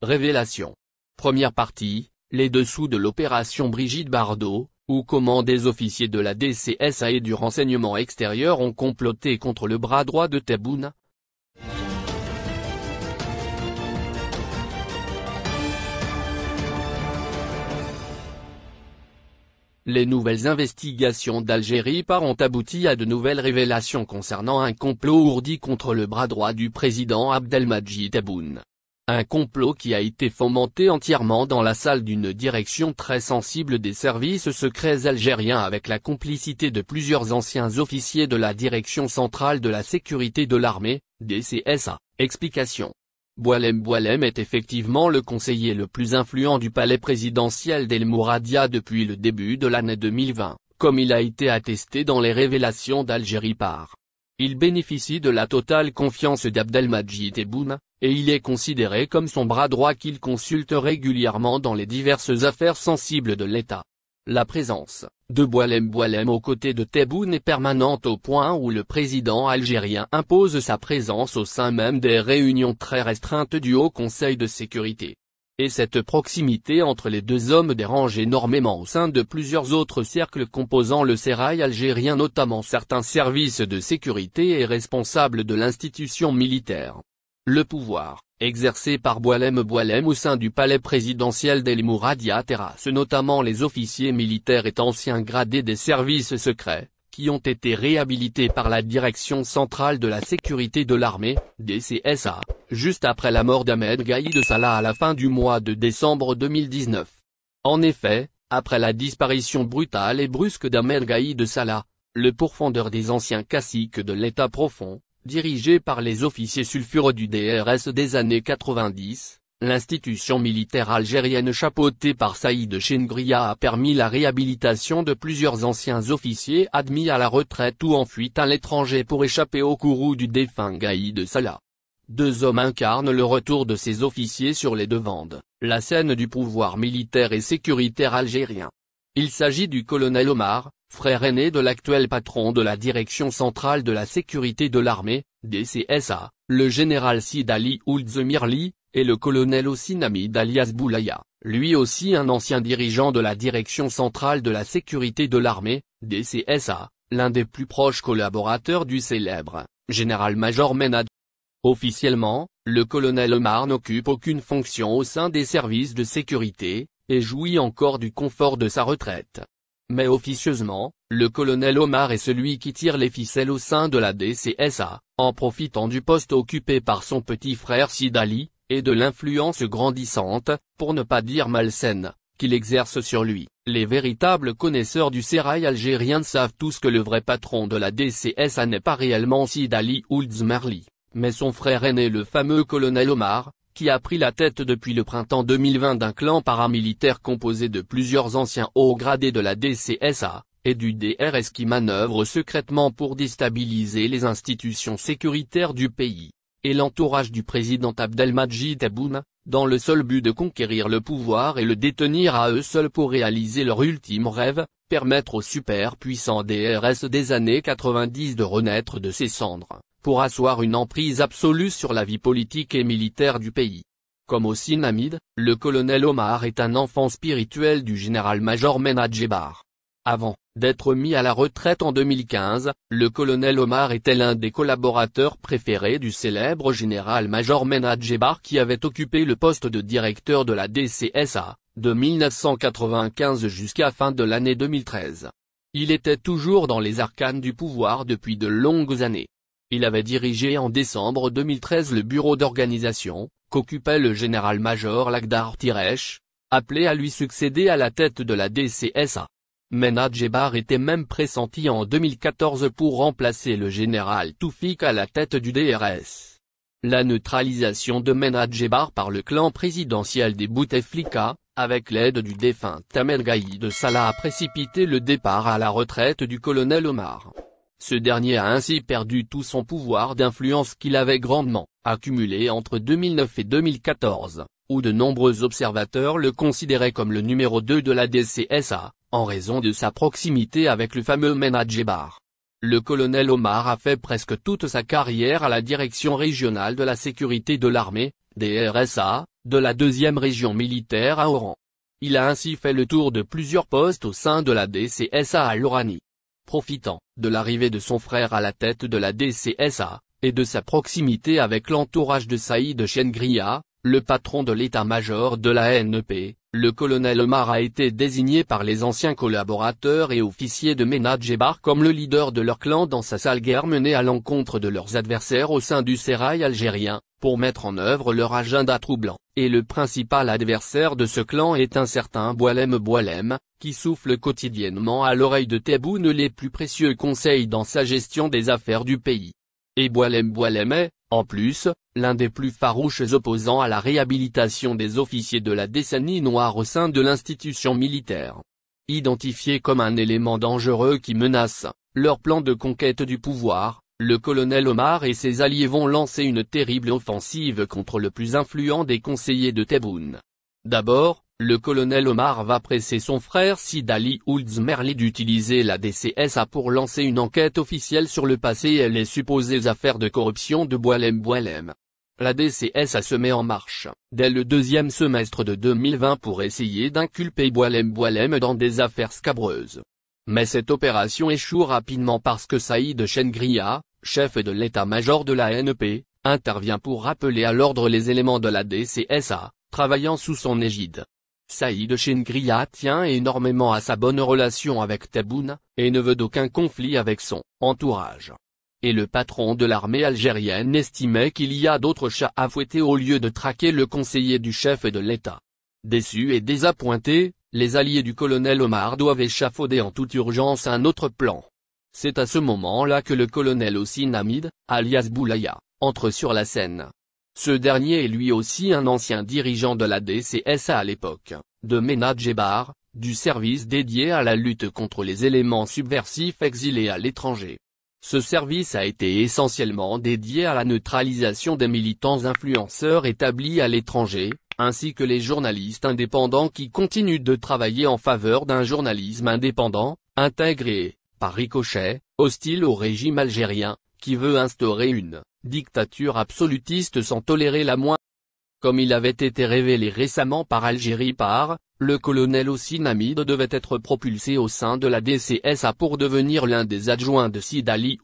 Révélation. Première partie, les dessous de l'opération Brigitte Bardot, où comment des officiers de la DCSA et du renseignement extérieur ont comploté contre le bras droit de Tebboune. Les nouvelles investigations d'Algérie par ont abouti à de nouvelles révélations concernant un complot ourdi contre le bras droit du président Abdelmadjid Tebboune. Un complot qui a été fomenté entièrement dans la salle d'une direction très sensible des services secrets algériens avec la complicité de plusieurs anciens officiers de la Direction centrale de la sécurité de l'armée, DCSA. Explication. Boalem Boalem est effectivement le conseiller le plus influent du palais présidentiel d'El Mouradia depuis le début de l'année 2020, comme il a été attesté dans les révélations d'Algérie par. Il bénéficie de la totale confiance d'Abdelmajid Tebboune, et il est considéré comme son bras droit qu'il consulte régulièrement dans les diverses affaires sensibles de l'État. La présence de Boalem Boalem aux côtés de Tebboune est permanente au point où le président algérien impose sa présence au sein même des réunions très restreintes du Haut Conseil de sécurité. Et cette proximité entre les deux hommes dérange énormément au sein de plusieurs autres cercles composant le sérail algérien notamment certains services de sécurité et responsables de l'institution militaire. Le pouvoir, exercé par Boalem Boalem au sein du palais présidentiel d'El Mouradia terrasse notamment les officiers militaires et anciens gradés des services secrets, qui ont été réhabilités par la Direction centrale de la sécurité de l'armée, DCSA, juste après la mort d'Ahmed Gaïd Salah à la fin du mois de décembre 2019. En effet, après la disparition brutale et brusque d'Ahmed Gaïd Salah, le pourfondeur des anciens caciques de l'État profond, dirigé par les officiers sulfureux du DRS des années 90, l'institution militaire algérienne chapeautée par Saïd Chengria a permis la réhabilitation de plusieurs anciens officiers admis à la retraite ou en fuite à l'étranger pour échapper au courroux du défunt Gaïd Salah. Deux hommes incarnent le retour de ces officiers sur les devants, la scène du pouvoir militaire et sécuritaire algérien. Il s'agit du colonel Omar, frère aîné de l'actuel patron de la Direction centrale de la sécurité de l'armée, DCSA, le général Sid Ali et le colonel Ossinamid alias Boulaya, lui aussi un ancien dirigeant de la Direction centrale de la sécurité de l'armée, DCSA, l'un des plus proches collaborateurs du célèbre, général-major Menad. Officiellement, le colonel Omar n'occupe aucune fonction au sein des services de sécurité, et jouit encore du confort de sa retraite. Mais officieusement, le colonel Omar est celui qui tire les ficelles au sein de la DCSA, en profitant du poste occupé par son petit frère Sidali, et de l'influence grandissante, pour ne pas dire malsaine, qu'il exerce sur lui. Les véritables connaisseurs du sérail algérien savent tous que le vrai patron de la DCSA n'est pas réellement Sidali Ouldzmerli, mais son frère aîné le fameux colonel Omar, qui a pris la tête depuis le printemps 2020 d'un clan paramilitaire composé de plusieurs anciens hauts gradés de la DCSA, et du DRS qui manœuvre secrètement pour déstabiliser les institutions sécuritaires du pays, et l'entourage du président Abdelmadjid Tebboune, dans le seul but de conquérir le pouvoir et le détenir à eux seuls pour réaliser leur ultime rêve, permettre au super puissant DRS des années 90 de renaître de ses cendres pour asseoir une emprise absolue sur la vie politique et militaire du pays. Comme aussi Namid, le colonel Omar est un enfant spirituel du général-major Menad Jebar. Avant d'être mis à la retraite en 2015, le colonel Omar était l'un des collaborateurs préférés du célèbre général-major Menad Jebar qui avait occupé le poste de directeur de la DCSA, de 1995 jusqu'à fin de l'année 2013. Il était toujours dans les arcanes du pouvoir depuis de longues années. Il avait dirigé en décembre 2013 le bureau d'organisation, qu'occupait le général-major Lagdar Tiresh, appelé à lui succéder à la tête de la DCSA. Menad Jebar était même pressenti en 2014 pour remplacer le général Toufik à la tête du DRS. La neutralisation de Menad Jebar par le clan présidentiel des Bouteflika, avec l'aide du défunt Tamer Gaïd Salah a précipité le départ à la retraite du colonel Omar. Ce dernier a ainsi perdu tout son pouvoir d'influence qu'il avait grandement accumulé entre 2009 et 2014, où de nombreux observateurs le considéraient comme le numéro 2 de la DCSA, en raison de sa proximité avec le fameux Menad Jebar. Le colonel Omar a fait presque toute sa carrière à la direction régionale de la sécurité de l'armée, DRSA, de la deuxième région militaire à Oran. Il a ainsi fait le tour de plusieurs postes au sein de la DCSA à Lorani. Profitant de l'arrivée de son frère à la tête de la DCSA, et de sa proximité avec l'entourage de Saïd Chengria, le patron de l'état-major de la NEP, le colonel Omar a été désigné par les anciens collaborateurs et officiers de Ménad Jebar comme le leader de leur clan dans sa sale guerre menée à l'encontre de leurs adversaires au sein du sérail algérien, pour mettre en œuvre leur agenda troublant. Et le principal adversaire de ce clan est un certain Boalem Boalem, qui souffle quotidiennement à l'oreille de Tebboune les plus précieux conseils dans sa gestion des affaires du pays. Et Boalem Boalem est, en plus, l'un des plus farouches opposants à la réhabilitation des officiers de la décennie noire au sein de l'institution militaire. Identifié comme un élément dangereux qui menace leur plan de conquête du pouvoir, le colonel Omar et ses alliés vont lancer une terrible offensive contre le plus influent des conseillers de Tebboune. D'abord, le colonel Omar va presser son frère Sid Ali Merli d'utiliser la DCSA pour lancer une enquête officielle sur le passé et les supposées affaires de corruption de Boalem Boalem. La DCSA se met en marche, dès le deuxième semestre de 2020 pour essayer d'inculper Boalem Boalem dans des affaires scabreuses. Mais cette opération échoue rapidement parce que Saïd Chengria, chef de l'état-major de la NEP, intervient pour rappeler à l'ordre les éléments de la DCSA, travaillant sous son égide. Saïd Chengria tient énormément à sa bonne relation avec Tebboune, et ne veut d'aucun conflit avec son entourage. Et le patron de l'armée algérienne estimait qu'il y a d'autres chats à fouetter au lieu de traquer le conseiller du chef de l'État. Déçus et désappointés, les alliés du colonel Omar doivent échafauder en toute urgence un autre plan. C'est à ce moment-là que le colonel Ossine Hamid, alias Boulaya, entre sur la scène. Ce dernier est lui aussi un ancien dirigeant de la DCSA à l'époque, de Ménad Jebar, du service dédié à la lutte contre les éléments subversifs exilés à l'étranger. Ce service a été essentiellement dédié à la neutralisation des militants influenceurs établis à l'étranger, ainsi que les journalistes indépendants qui continuent de travailler en faveur d'un journalisme indépendant, intégré, par ricochet, hostile au régime algérien, qui veut instaurer une dictature absolutiste sans tolérer la moindre. Comme il avait été révélé récemment par Algérie par, le colonel Ossinamide devait être propulsé au sein de la DCSA pour devenir l'un des adjoints de Sid Ali.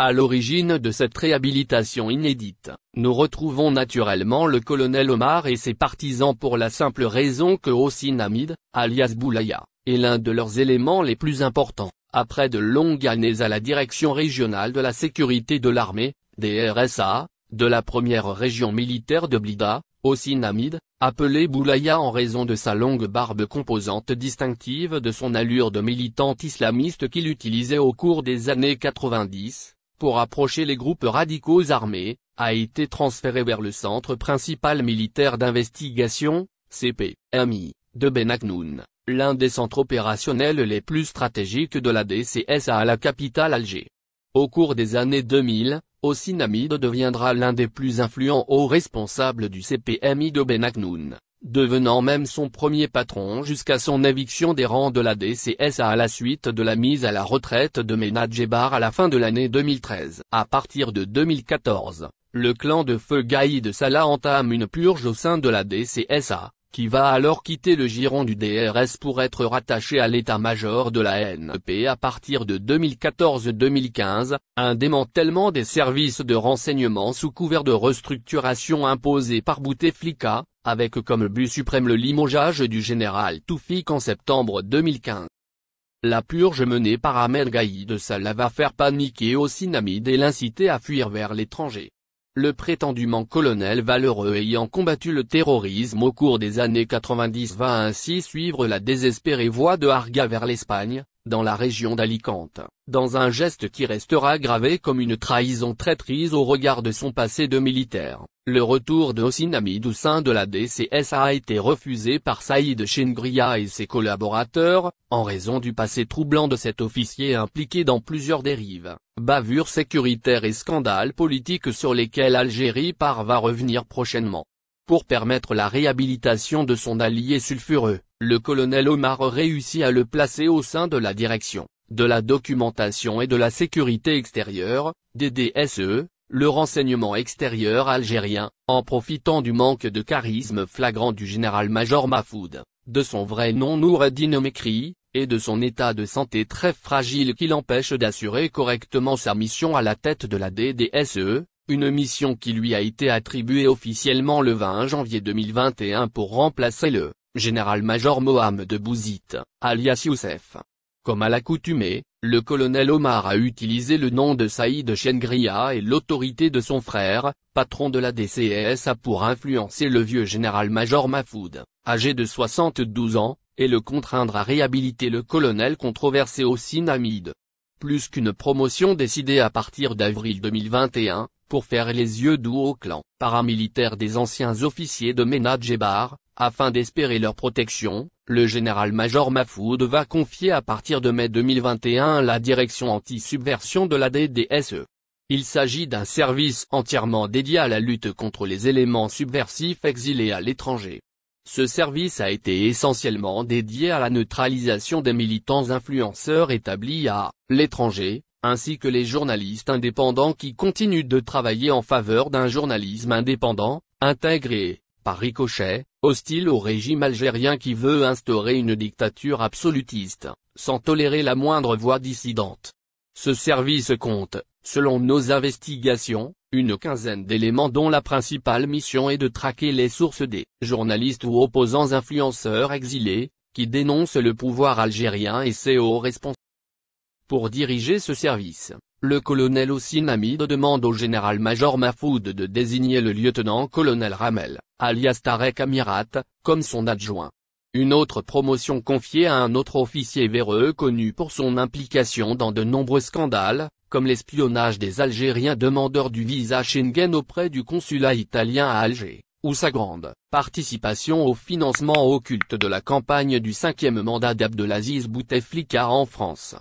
À l'origine de cette réhabilitation inédite, nous retrouvons naturellement le colonel Omar et ses partisans pour la simple raison que Ossinamide, alias Boulaya, est l'un de leurs éléments les plus importants. Après de longues années à la direction régionale de la sécurité de l'armée, des RSA, de la première région militaire de Blida, aussi Namid, appelé Boulaya en raison de sa longue barbe composante distinctive de son allure de militant islamiste qu'il utilisait au cours des années 90, pour approcher les groupes radicaux armés, a été transféré vers le Centre principal militaire d'investigation, CPMI, de Benaknoun l'un des centres opérationnels les plus stratégiques de la DCSA à la capitale Alger. Au cours des années 2000, Ossinamide deviendra l'un des plus influents hauts responsables du CPMI de Benaknoun, devenant même son premier patron jusqu'à son éviction des rangs de la DCSA à la suite de la mise à la retraite de Ménad Jebar à la fin de l'année 2013. À partir de 2014, le clan de feu Gaïd Salah entame une purge au sein de la DCSA, qui va alors quitter le giron du DRS pour être rattaché à l'état-major de la NEP à partir de 2014-2015, un démantèlement des services de renseignement sous couvert de restructuration imposée par Bouteflika, avec comme but suprême le limogeage du général Toufik en septembre 2015. La purge menée par Ahmed Gaïd Salah va faire paniquer Ossinamide et l'inciter à fuir vers l'étranger. Le prétendument colonel valeureux ayant combattu le terrorisme au cours des années 90 va ainsi suivre la désespérée voie de Harga vers l'Espagne, dans la région d'Alicante, dans un geste qui restera gravé comme une trahison traîtrise au regard de son passé de militaire. Le retour de Hossein Hamid au sein de la DCS a été refusé par Saïd Chengria et ses collaborateurs, en raison du passé troublant de cet officier impliqué dans plusieurs dérives, bavures sécuritaires et scandales politiques sur lesquels Algérie part va revenir prochainement. Pour permettre la réhabilitation de son allié sulfureux, le colonel Omar réussit à le placer au sein de la direction, de la documentation et de la sécurité extérieure, des DSE, le renseignement extérieur algérien, en profitant du manque de charisme flagrant du général-major Mahfoud, de son vrai nom Noureddin Mekri, et de son état de santé très fragile qui l'empêche d'assurer correctement sa mission à la tête de la DDSE, une mission qui lui a été attribuée officiellement le 20 janvier 2021 pour remplacer le général-major Mohamed Bouzid, alias Youssef. Comme à l'accoutumée, le colonel Omar a utilisé le nom de Saïd Chengria et l'autorité de son frère, patron de la DCSA pour influencer le vieux général-major Mahfoud, âgé de 72 ans, et le contraindre à réhabiliter le colonel controversé au Sinamide. Plus qu'une promotion décidée à partir d'avril 2021, pour faire les yeux doux au clan paramilitaire des anciens officiers de Ménad Jebar, afin d'espérer leur protection, le général-major Mahfoud va confier à partir de mai 2021 la direction anti-subversion de la DDSE. Il s'agit d'un service entièrement dédié à la lutte contre les éléments subversifs exilés à l'étranger. Ce service a été essentiellement dédié à la neutralisation des militants influenceurs établis à l'étranger, ainsi que les journalistes indépendants qui continuent de travailler en faveur d'un journalisme indépendant, intégré, par ricochet, hostile au régime algérien qui veut instaurer une dictature absolutiste, sans tolérer la moindre voix dissidente. Ce service compte, selon nos investigations, une quinzaine d'éléments dont la principale mission est de traquer les sources des journalistes ou opposants influenceurs exilés, qui dénoncent le pouvoir algérien et ses hauts responsables. Pour diriger ce service, le colonel Ossinamide demande au général-major Mahfoud de désigner le lieutenant-colonel Ramel, alias Tarek Amirat, comme son adjoint. Une autre promotion confiée à un autre officier véreux connu pour son implication dans de nombreux scandales, comme l'espionnage des Algériens demandeurs du visa Schengen auprès du consulat italien à Alger, ou sa grande participation au financement occulte de la campagne du cinquième mandat d'Abdelaziz Bouteflika en France.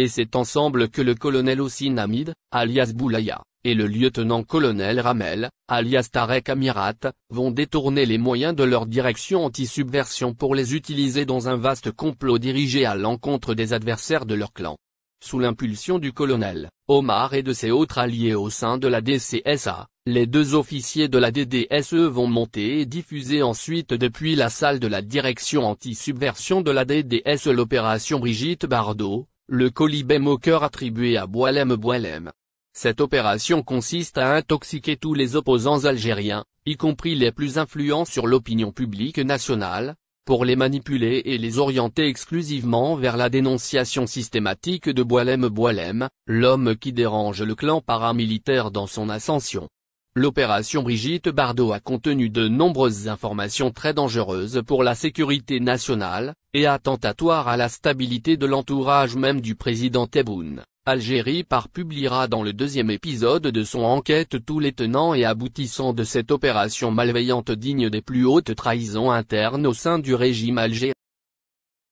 Et c'est ensemble que le colonel Ossinamid, alias Boulaya, et le lieutenant-colonel Ramel, alias Tarek Amirat, vont détourner les moyens de leur direction anti-subversion pour les utiliser dans un vaste complot dirigé à l'encontre des adversaires de leur clan. Sous l'impulsion du colonel, Omar et de ses autres alliés au sein de la DCSA, les deux officiers de la DDSE vont monter et diffuser ensuite depuis la salle de la direction anti-subversion de la DDSE l'opération Brigitte Bardot, le colibé moqueur attribué à Boalem Boalem. Cette opération consiste à intoxiquer tous les opposants algériens, y compris les plus influents sur l'opinion publique nationale, pour les manipuler et les orienter exclusivement vers la dénonciation systématique de Boalem Boalem, l'homme qui dérange le clan paramilitaire dans son ascension. L'opération Brigitte Bardot a contenu de nombreuses informations très dangereuses pour la sécurité nationale, et attentatoires à la stabilité de l'entourage même du président Tebboune. Algérie par publiera dans le deuxième épisode de son enquête tous les tenants et aboutissants de cette opération malveillante digne des plus hautes trahisons internes au sein du régime algérien.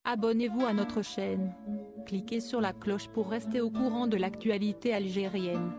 Abonnez-vous à notre chaîne. Cliquez sur la cloche pour rester au courant de l'actualité algérienne.